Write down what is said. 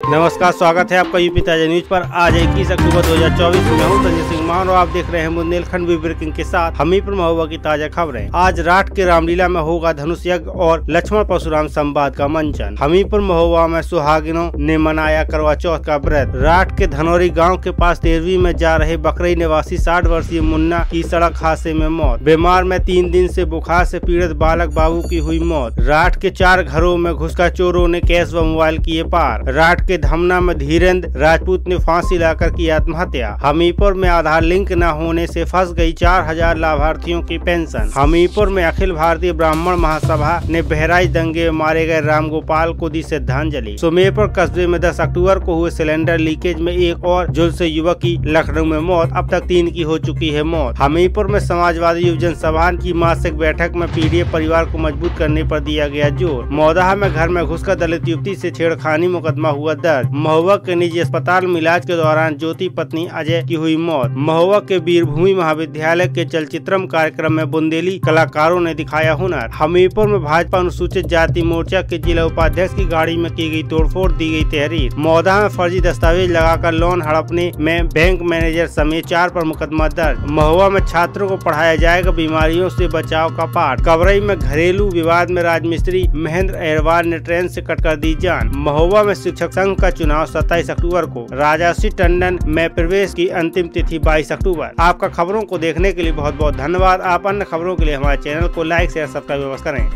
नमस्कार, स्वागत है आपका यूपी ताज़ा न्यूज़ पर। आज इक्कीस अक्टूबर 2024 में हूँ संजय सिंह मान और आप देख रहे हैं बुंदेलखंड ब्रेकिंग के साथ हमीरपुर महोबा की ताज़ा खबरें। आज राठ के रामलीला में होगा धनुष यज्ञ और लक्ष्मण परशुराम संवाद का मंचन। हमीरपुर महोबा में सुहागिनों ने मनाया करवा चौथ का व्रत। राठ के धनौरी गाँव के पास तेरहवीं में जा रहे बकरई निवासी साठ वर्षीय मुन्ना की सड़क हादसे में मौत। बीमार में तीन दिन ऐसी बुखार ऐसी पीड़ित बालक बाबू की हुई मौत। राठ के चार घरों में घुसकर चोरों ने कैश व मोबाइल किए पार। राठ के धमना में धीरेन्द्र राजपूत ने फांसी लाकर की आत्महत्या। हमीरपुर में आधार लिंक न होने से फंस गई चार हज़ार लाभार्थियों की पेंशन। हमीरपुर में अखिल भारतीय ब्राह्मण महासभा ने बहराइच दंगे में मारे गए राम गोपाल को दी श्रद्धांजलि। सुमेरपुर कस्बे में दस अक्टूबर को हुए सिलेंडर लीकेज में एक और जुलसे युवक की लखनऊ में मौत, अब तक तीन की हो चुकी है मौत। हमीरपुर में समाजवादी युवजन सभा की मासिक बैठक में पीडीए परिवार को मज़बूत करने पर दिया गया ज़ोर। मौदाहा में घर में घुसकर दलित युवती से छेड़खानी मुकदमा हुआ दर्ज महुआ के निजी अस्पताल में इलाज के दौरान ज्योति पत्नी अजय की हुई मौत। महुआ के वीरभूमि महाविद्यालय के चलचित्रम कार्यक्रम में बुंदेली कलाकारों ने दिखाया हुनर। हमीरपुर में भाजपा अनुसूचित जाति मोर्चा के जिला उपाध्यक्ष की गाड़ी में की गई तोड़फोड़, दी गई तहरीर। मौदा में फर्जी दस्तावेज़ लगाकर लोन हड़पने में बैंक मैनेजर समेत चार पर मुकदमा दर्ज महुआ में छात्रों को पढ़ाया जाएगा बीमारियों से बचाव का पाठ। कवरई में घरेलू विवाद में राजमिस्त्री महेंद्र अहरवाल ने ट्रेन से कटकर दी जान। महुआ में शिक्षक संघ का चुनाव 27 अक्टूबर को राजासी टंडन में प्रवेश की अंतिम तिथि 22 अक्टूबर। आपका खबरों को देखने के लिए बहुत बहुत धन्यवाद। आप अन्य खबरों के लिए हमारे चैनल को लाइक शेयर सब्सक्राइब करें।